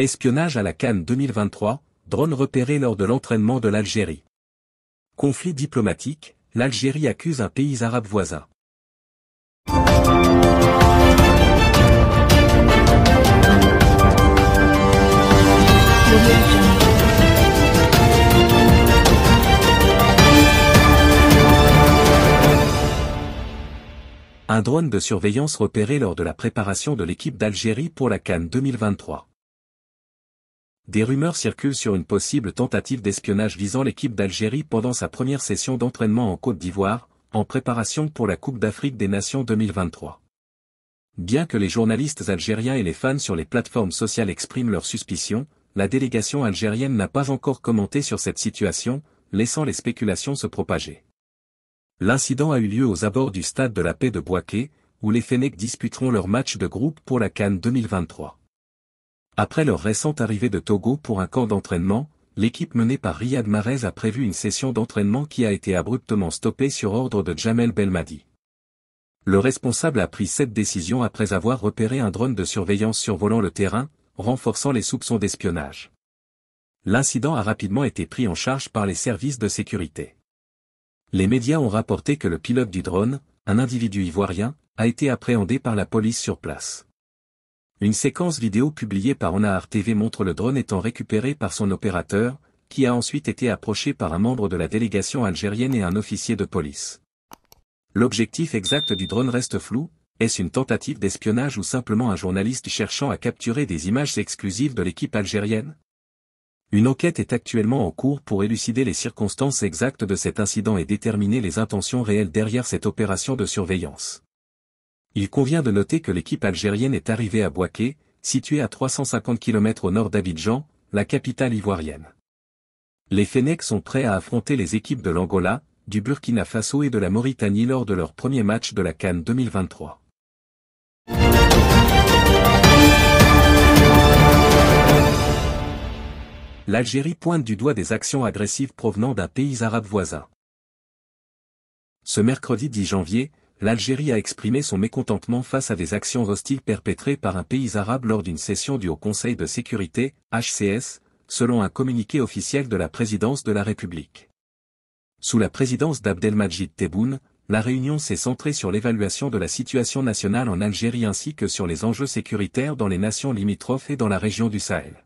Espionnage à la Cannes 2023, drone repéré lors de l'entraînement de l'Algérie. Conflit diplomatique, l'Algérie accuse un pays arabe voisin. Un drone de surveillance repéré lors de la préparation de l'équipe d'Algérie pour la Cannes 2023. Des rumeurs circulent sur une possible tentative d'espionnage visant l'équipe d'Algérie pendant sa première session d'entraînement en Côte d'Ivoire, en préparation pour la Coupe d'Afrique des Nations 2023. Bien que les journalistes algériens et les fans sur les plateformes sociales expriment leurs suspicions, la délégation algérienne n'a pas encore commenté sur cette situation, laissant les spéculations se propager. L'incident a eu lieu aux abords du stade de la paix de Boaké, où les Fennecs disputeront leur match de groupe pour la Cannes 2023. Après leur récente arrivée de Togo pour un camp d'entraînement, l'équipe menée par Riyad Mahrez a prévu une session d'entraînement qui a été abruptement stoppée sur ordre de Jamel Belmadi. Le responsable a pris cette décision après avoir repéré un drone de surveillance survolant le terrain, renforçant les soupçons d'espionnage. L'incident a rapidement été pris en charge par les services de sécurité. Les médias ont rapporté que le pilote du drone, un individu ivoirien, a été appréhendé par la police sur place. Une séquence vidéo publiée par Onahar TV montre le drone étant récupéré par son opérateur, qui a ensuite été approché par un membre de la délégation algérienne et un officier de police. L'objectif exact du drone reste flou, est-ce une tentative d'espionnage ou simplement un journaliste cherchant à capturer des images exclusives de l'équipe algérienne? Une enquête est actuellement en cours pour élucider les circonstances exactes de cet incident et déterminer les intentions réelles derrière cette opération de surveillance. Il convient de noter que l'équipe algérienne est arrivée à Boaké, située à 350 km au nord d'Abidjan, la capitale ivoirienne. Les Fennecs sont prêts à affronter les équipes de l'Angola, du Burkina Faso et de la Mauritanie lors de leur premier match de la Cannes 2023. l'Algérie pointe du doigt des actions agressives provenant d'un pays arabe voisin. Ce mercredi 10 janvier, l'Algérie a exprimé son mécontentement face à des actions hostiles perpétrées par un pays arabe lors d'une session du Haut Conseil de sécurité, HCS, selon un communiqué officiel de la présidence de la République. Sous la présidence d'Abdelmajid Tebboune, la réunion s'est centrée sur l'évaluation de la situation nationale en Algérie ainsi que sur les enjeux sécuritaires dans les nations limitrophes et dans la région du Sahel.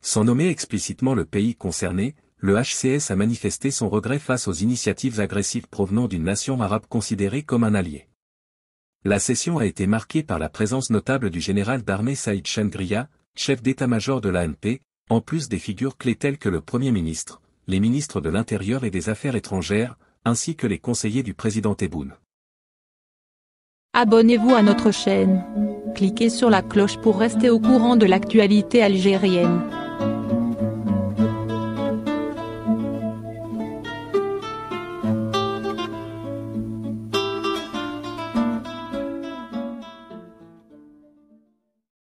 Sans nommer explicitement le pays concerné, le HCS a manifesté son regret face aux initiatives agressives provenant d'une nation arabe considérée comme un allié. La session a été marquée par la présence notable du général d'armée Saïd Changria, chef d'état-major de l'ANP, en plus des figures clés telles que le Premier ministre, les ministres de l'Intérieur et des Affaires étrangères, ainsi que les conseillers du président Tebboune. Abonnez-vous à notre chaîne. Cliquez sur la cloche pour rester au courant de l'actualité algérienne.